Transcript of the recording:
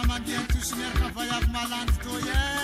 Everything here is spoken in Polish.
Mama, gdzie tu śmierka, bo jak malant tu jest?